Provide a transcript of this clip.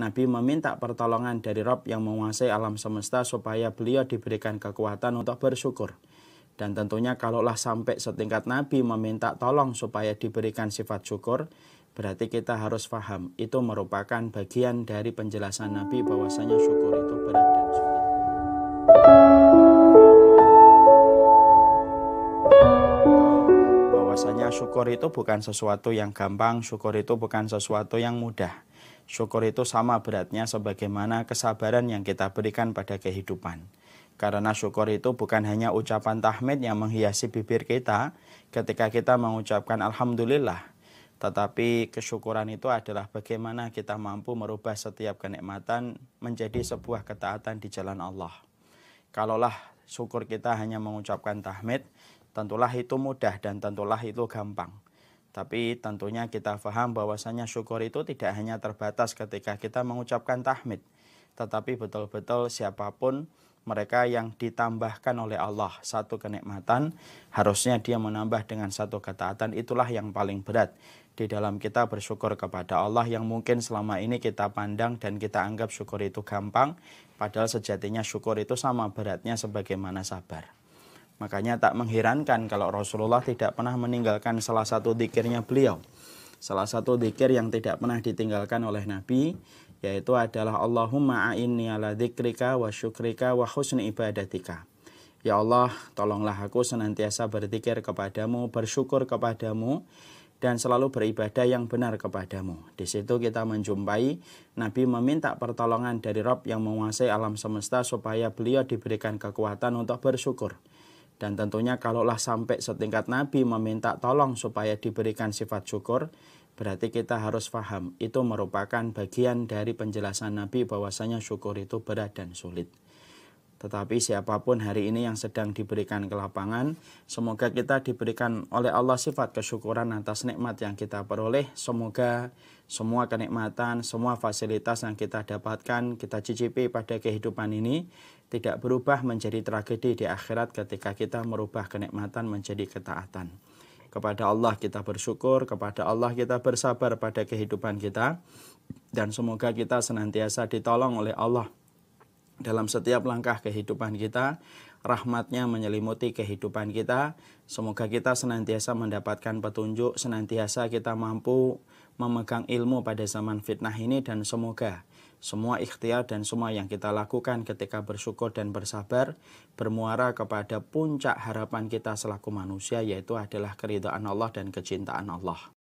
Nabi meminta pertolongan dari Rob yang menguasai alam semesta supaya beliau diberikan kekuatan untuk bersyukur. Dan tentunya kalaulah sampai setingkat Nabi meminta tolong supaya diberikan sifat syukur, berarti kita harus paham itu merupakan bagian dari penjelasan Nabi bahwasanya syukur itu berat dan sulit. Bahwasanya syukur itu bukan sesuatu yang gampang, syukur itu bukan sesuatu yang mudah. Syukur itu sama beratnya sebagaimana kesabaran yang kita berikan pada kehidupan. Karena syukur itu bukan hanya ucapan tahmid yang menghiasi bibir kita ketika kita mengucapkan Alhamdulillah. Tetapi kesyukuran itu adalah bagaimana kita mampu merubah setiap kenikmatan menjadi sebuah ketaatan di jalan Allah. Kalaulah syukur kita hanya mengucapkan tahmid, tentulah itu mudah dan tentulah itu gampang. Tapi tentunya kita paham bahwasanya syukur itu tidak hanya terbatas ketika kita mengucapkan tahmid. Tetapi betul-betul siapa pun mereka yang ditambahkan oleh Allah satu kenikmatan harusnya dia menambah dengan satu ketaatan. Itulah yang paling berat. Di dalam kita bersyukur kepada Allah yang mungkin selama ini kita pandang dan kita anggap syukur itu gampang padahal sejatinya syukur itu sama beratnya sebagaimana sabar makanya tak mengherankan kalau Rasulullah tidak pernah meninggalkan salah satu dikirnya beliau salah satu dikir yang tidak pernah ditinggalkan oleh Nabi yaitu adalah Allahumma a'inni ala dzikrika wa syukrika wa husni ibadatika. Ya Allah, tolonglah aku senantiasa berzikir kepadamu, bersyukur kepadamu, dan selalu beribadah yang benar kepadamu. Di situ kita menjumpai Nabi meminta pertolongan dari Rob yang menguasai alam semesta supaya beliau diberikan kekuatan untuk bersyukur. Dan tentunya kalaulah sampai setingkat Nabi meminta tolong supaya diberikan sifat syukur, Berarti kita harus paham itu merupakan bagian dari penjelasan Nabi bahwasanya syukur itu berat dan sulit. Tetapi siapa pun hari ini yang sedang diberikan ke lapangan, semoga kita diberikan oleh Allah sifat kesyukuran atas nikmat yang kita peroleh. Semoga semua kenikmatan, semua fasilitas yang kita dapatkan, kita cicipi pada kehidupan ini tidak berubah menjadi tragedi di akhirat ketika kita merubah kenikmatan menjadi ketaatan kepada Allah kita bersyukur, kepada Allah kita bersabar pada kehidupan kita, dan semoga kita senantiasa ditolong oleh Allah dalam setiap langkah kehidupan kita, rahmatnya menyelimuti kehidupan kita, semoga kita senantiasa mendapatkan petunjuk, senantiasa kita mampu memegang ilmu pada zaman fitnah ini, dan semoga semua ikhtiar dan semua yang kita lakukan ketika bersyukur dan bersabar bermuara kepada puncak harapan kita selaku manusia yaitu adalah keridhaan Allah dan kecintaan Allah.